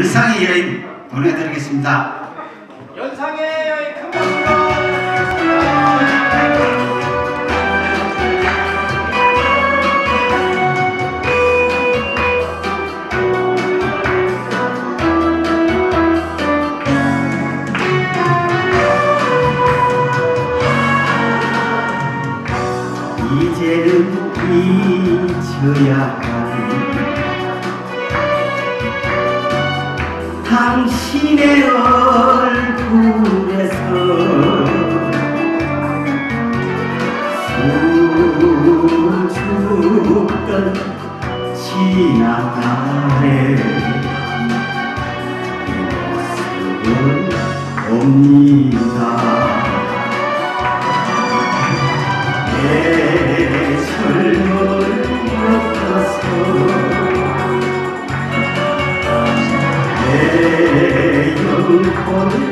일상의 여인 보내드리겠습니다. 연상의 여인 큰 박수로 이제는 잊어야 할 당신의 얼굴에서 지난 날 Oh.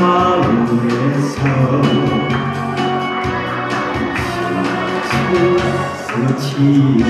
마음에서 스치네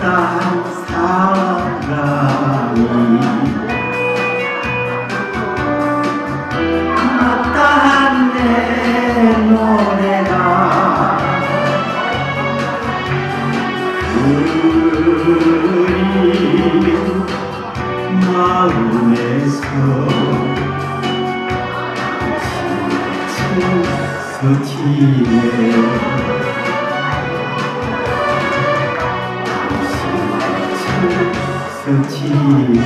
다 마음에서 스치네 스치네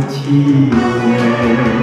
스치네